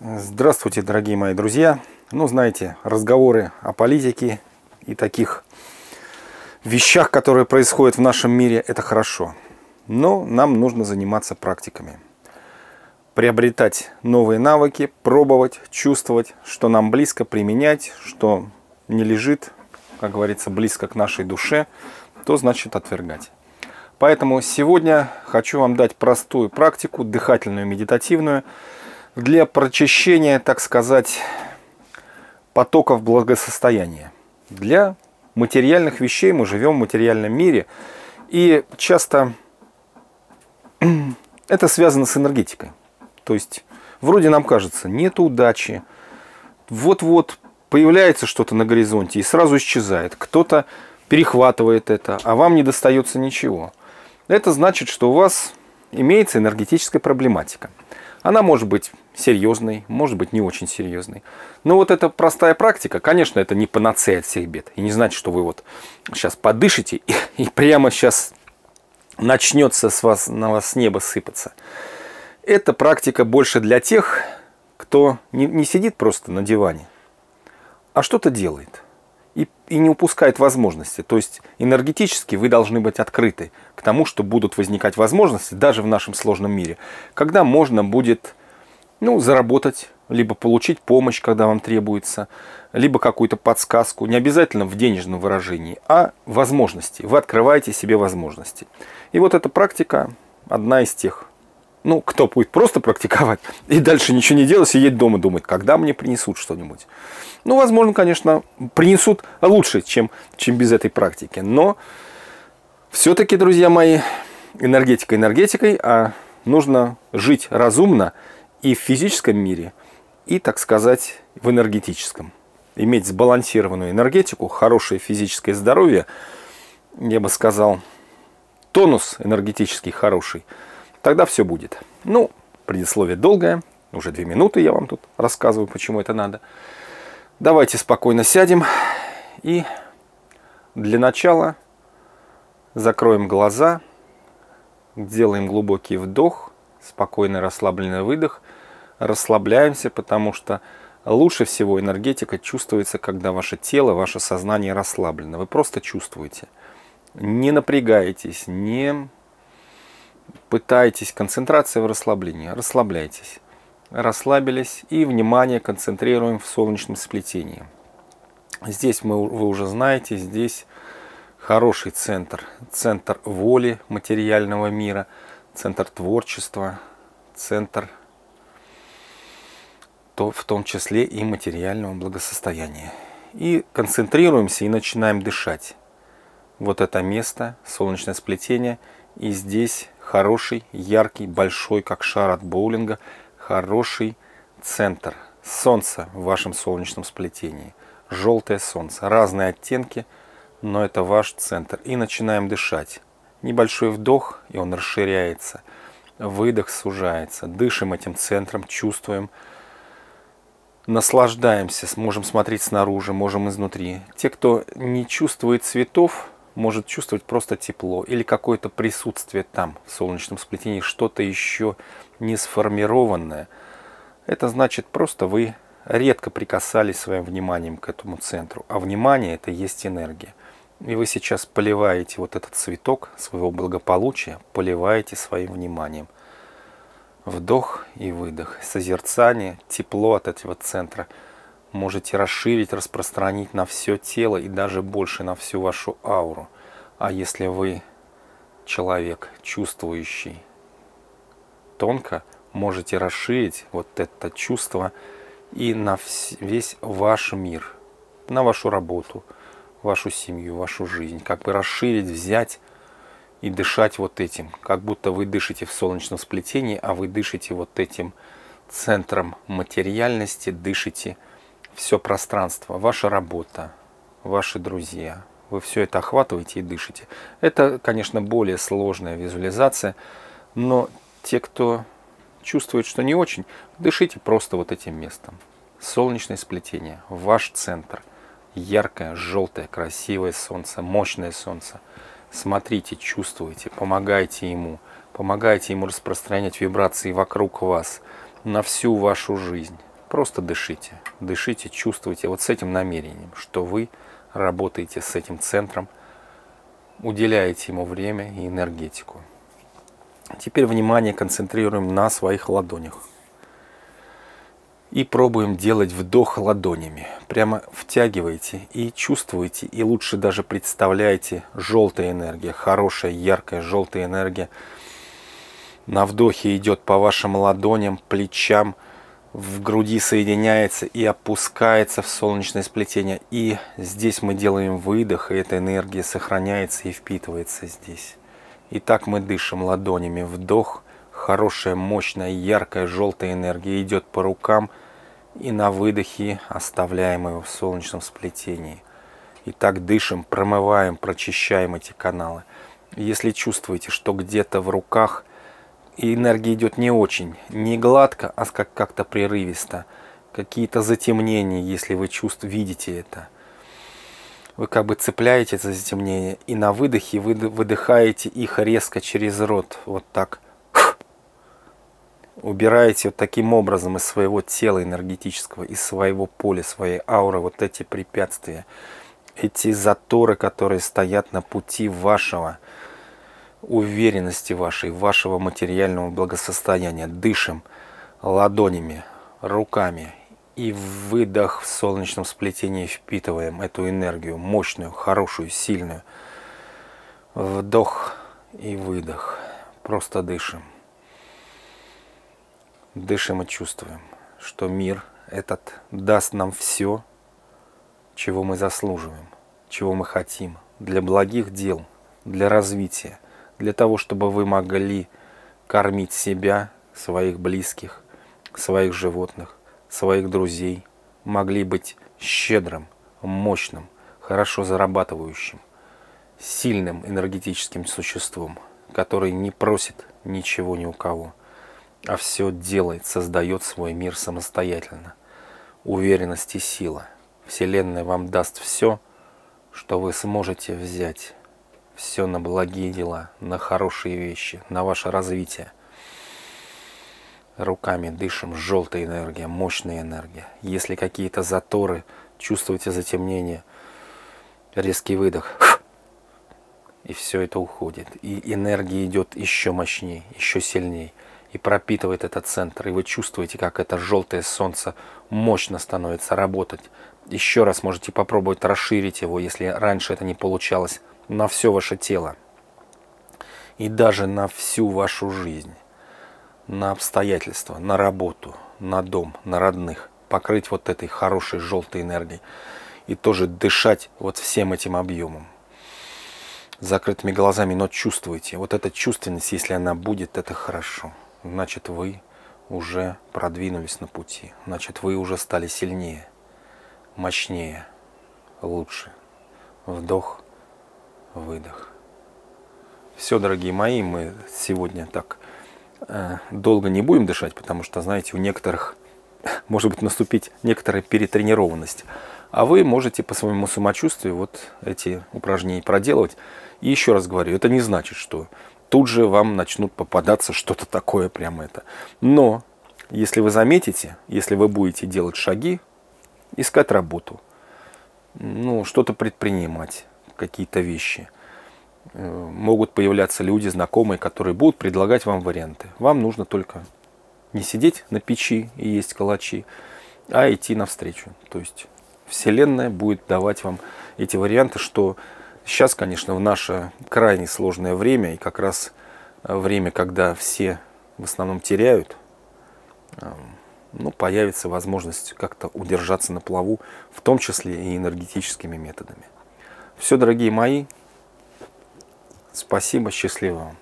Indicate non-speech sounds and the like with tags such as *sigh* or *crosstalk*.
Здравствуйте, дорогие мои друзья. Ну, знаете, разговоры о политике и таких вещах, которые происходят в нашем мире, это хорошо. Но нам нужно заниматься практиками. Приобретать новые навыки, пробовать, чувствовать, что нам близко применять, что не лежит, как говорится, близко к нашей душе, то значит отвергать. Поэтому сегодня хочу вам дать простую практику, дыхательную, медитативную, для прочищения, так сказать, потоков благосостояния. Для материальных вещей мы живем в материальном мире, и часто *clears throat* это связано с энергетикой. То есть, вроде нам кажется, нет удачи, вот-вот появляется что-то на горизонте и сразу исчезает. Кто-то перехватывает это, а вам не достается ничего. Это значит, что у вас имеется энергетическая проблематика. Она может быть серьезной, может быть не очень серьезной. Но вот эта простая практика, конечно, это не панацея от всех бед. И не значит, что вы вот сейчас подышите и, и прямо сейчас начнется с вас, на вас с неба сыпаться. Эта практика больше для тех, кто не, не сидит просто на диване, а что-то делает и, и не упускает возможности. То есть энергетически вы должны быть открыты к тому, что будут возникать возможности даже в нашем сложном мире, когда можно будет ну, заработать, либо получить помощь, когда вам требуется, либо какую-то подсказку, не обязательно в денежном выражении, а возможности. Вы открываете себе возможности. И вот эта практика одна из тех. Ну, кто будет просто практиковать *laughs* и дальше ничего не делать, сидеть дома думать, когда мне принесут что-нибудь. Ну, возможно, конечно, принесут лучше, чем, чем без этой практики. Но все-таки, друзья мои, энергетика энергетикой, а нужно жить разумно и в физическом мире, и, так сказать, в энергетическом. Иметь сбалансированную энергетику, хорошее физическое здоровье, я бы сказал, тонус энергетический хороший, тогда все будет. Ну, предисловие долгое, уже две минуты я вам тут рассказываю, почему это надо. Давайте спокойно сядем и для начала закроем глаза, делаем глубокий вдох, спокойный расслабленный выдох, расслабляемся, потому что лучше всего энергетика чувствуется, когда ваше тело, ваше сознание расслаблено. Вы просто чувствуете. Не напрягаетесь, не пытаетесь. Концентрация в расслаблении. Расслабляйтесь расслабились и внимание концентрируем в солнечном сплетении. Здесь мы, вы уже знаете, здесь хороший центр. Центр воли материального мира, центр творчества, центр то, в том числе и материального благосостояния. И концентрируемся и начинаем дышать. Вот это место, солнечное сплетение. И здесь хороший, яркий, большой, как шар от боулинга, хороший центр. Солнце в вашем солнечном сплетении. Желтое солнце. Разные оттенки, но это ваш центр. И начинаем дышать. Небольшой вдох, и он расширяется. Выдох сужается. Дышим этим центром, чувствуем. Наслаждаемся, можем смотреть снаружи, можем изнутри. Те, кто не чувствует цветов, может чувствовать просто тепло или какое-то присутствие там, в солнечном сплетении, что-то еще не сформированное. Это значит просто вы редко прикасались своим вниманием к этому центру. А внимание это есть энергия. И вы сейчас поливаете вот этот цветок своего благополучия, поливаете своим вниманием. Вдох и выдох, созерцание, тепло от этого центра – можете расширить, распространить на все тело и даже больше на всю вашу ауру. А если вы человек, чувствующий тонко, можете расширить вот это чувство и на весь ваш мир, на вашу работу, вашу семью, вашу жизнь. Как бы расширить, взять и дышать вот этим. Как будто вы дышите в солнечном сплетении, а вы дышите вот этим центром материальности, дышите все пространство, ваша работа, ваши друзья. Вы все это охватываете и дышите. Это, конечно, более сложная визуализация, но те, кто чувствует, что не очень, дышите просто вот этим местом. Солнечное сплетение, ваш центр. Яркое, желтое, красивое солнце, мощное солнце. Смотрите, чувствуйте, помогайте ему. Помогайте ему распространять вибрации вокруг вас, на всю вашу жизнь Просто дышите, дышите, чувствуйте вот с этим намерением, что вы работаете с этим центром, уделяете ему время и энергетику. Теперь внимание концентрируем на своих ладонях. И пробуем делать вдох ладонями. Прямо втягивайте и чувствуете, и лучше даже представляете желтая энергия, хорошая, яркая желтая энергия. На вдохе идет по вашим ладоням, плечам, в груди соединяется и опускается в солнечное сплетение. И здесь мы делаем выдох, и эта энергия сохраняется и впитывается здесь. И так мы дышим ладонями. Вдох, хорошая, мощная, яркая, желтая энергия идет по рукам. И на выдохе оставляем ее в солнечном сплетении. И так дышим, промываем, прочищаем эти каналы. Если чувствуете, что где-то в руках энергия идет не очень, не гладко, а как- как-то прерывисто, какие-то затемнения, если вы чувств, видите это – вы как бы цепляете это затемнение, и на выдохе вы выдыхаете их резко через рот, вот так. Убираете вот таким образом из своего тела энергетического, из своего поля, своей ауры вот эти препятствия, эти заторы, которые стоят на пути вашего уверенности вашей, вашего материального благосостояния. Дышим ладонями, руками и выдох в солнечном сплетении впитываем эту энергию, мощную, хорошую, сильную. Вдох и выдох. Просто дышим. Дышим и чувствуем, что мир этот даст нам все, чего мы заслуживаем, чего мы хотим, для благих дел, для развития, для того, чтобы вы могли кормить себя, своих близких, своих животных, своих друзей, могли быть щедрым, мощным, хорошо зарабатывающим, сильным энергетическим существом, который не просит ничего ни у кого, а все делает, создает свой мир самостоятельно. Уверенность и сила. Вселенная вам даст все, что вы сможете взять. Все на благие дела, на хорошие вещи, на ваше развитие руками дышим, желтая энергия, мощная энергия. Если какие-то заторы, чувствуете затемнение, резкий выдох, и все это уходит. И энергия идет еще мощнее, еще сильнее, и пропитывает этот центр. И вы чувствуете, как это желтое солнце мощно становится работать. Еще раз можете попробовать расширить его, если раньше это не получалось, на все ваше тело. И даже на всю вашу жизнь на обстоятельства, на работу, на дом, на родных, покрыть вот этой хорошей желтой энергией и тоже дышать вот всем этим объемом. Закрытыми глазами, но чувствуете. Вот эта чувственность, если она будет, это хорошо. Значит, вы уже продвинулись на пути. Значит, вы уже стали сильнее, мощнее, лучше. Вдох, выдох. Все, дорогие мои, мы сегодня так Э, долго не будем дышать, потому что, знаете, у некоторых *laughs* может быть наступить некоторая перетренированность. А вы можете по своему самочувствию вот эти упражнения проделывать. И еще раз говорю, это не значит, что тут же вам начнут попадаться что-то такое прямо это. Но если вы заметите, если вы будете делать шаги, искать работу, ну, что-то предпринимать, какие-то вещи – Э, могут появляться люди, знакомые, которые будут предлагать вам варианты. Вам нужно только не сидеть на печи и есть калачи, а идти навстречу. То есть Вселенная будет давать вам эти варианты, что сейчас, конечно, в наше крайне сложное время, и как раз время, когда все в основном теряют, эм, ну, появится возможность как-то удержаться на плаву, в том числе и энергетическими методами. Все, дорогие мои, Спасибо, счастливо вам.